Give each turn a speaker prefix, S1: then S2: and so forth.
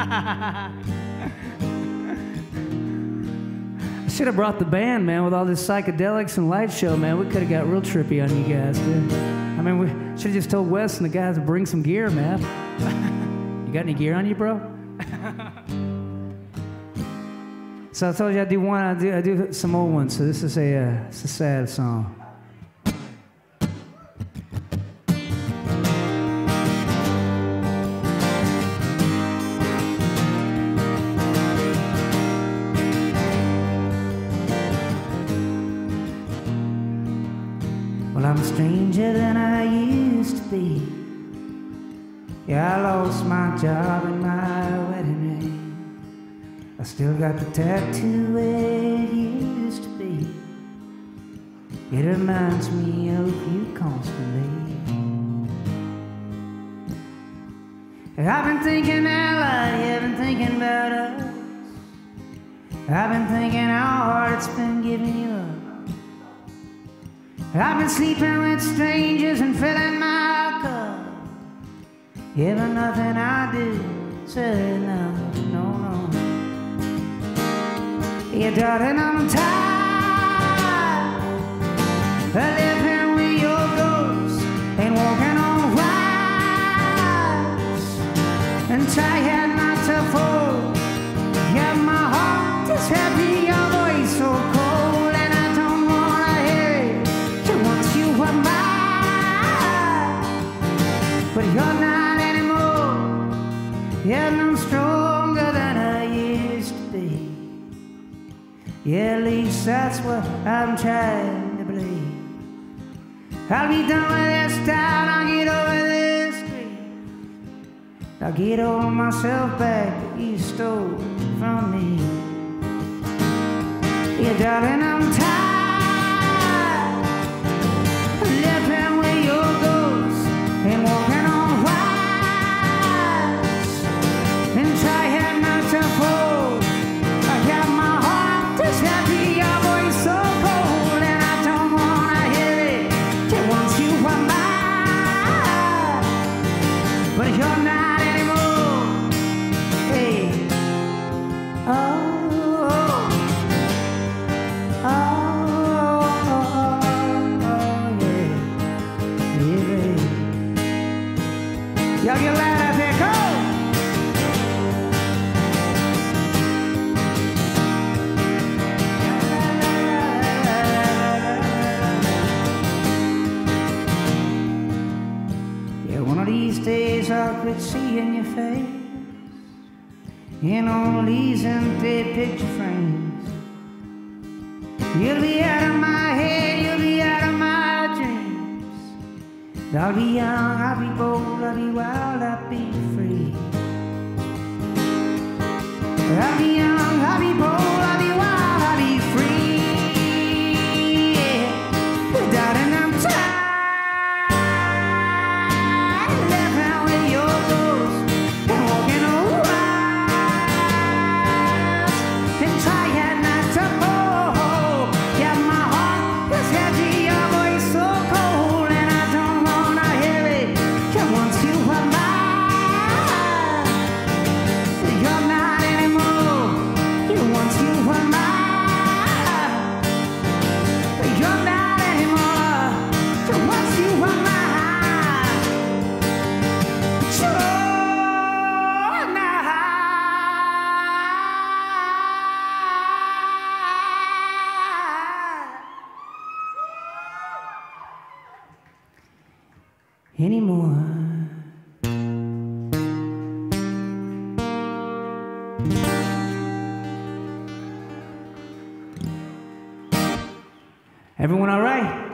S1: I should have brought the band, man, with all this psychedelics and light show, man. We could have got real trippy on you guys, dude. I mean, we should have just told Wes and the guys to bring some gear, man. you got any gear on you, bro? so I told you I do one. I do I do some old ones. So this is a uh, it's a sad song. Stranger than I used to be. Yeah, I lost my job and my wedding ring. I still got the tattoo it used to be. It reminds me of you constantly. I've been thinking out loud, I've been thinking about us. I've been thinking how hard it's been. I've been sleeping with strangers and filling my cup. Yeah, nothing I do said no, no, no. Yeah, darling, I'm tired Yeah, I'm stronger than I used to be. Yeah, at least that's what I'm trying to believe. I'll be done with this town, I'll get over this grief. I'll get over myself back that you stole from me. Yeah, darling, I'm tired these days I'll quit seeing your face in all these empty picture frames. You'll be of I'll be young, I'll be bold, I'll be wild, I'll be free. I'll be young, I'll be bold, Anymore. Everyone all right?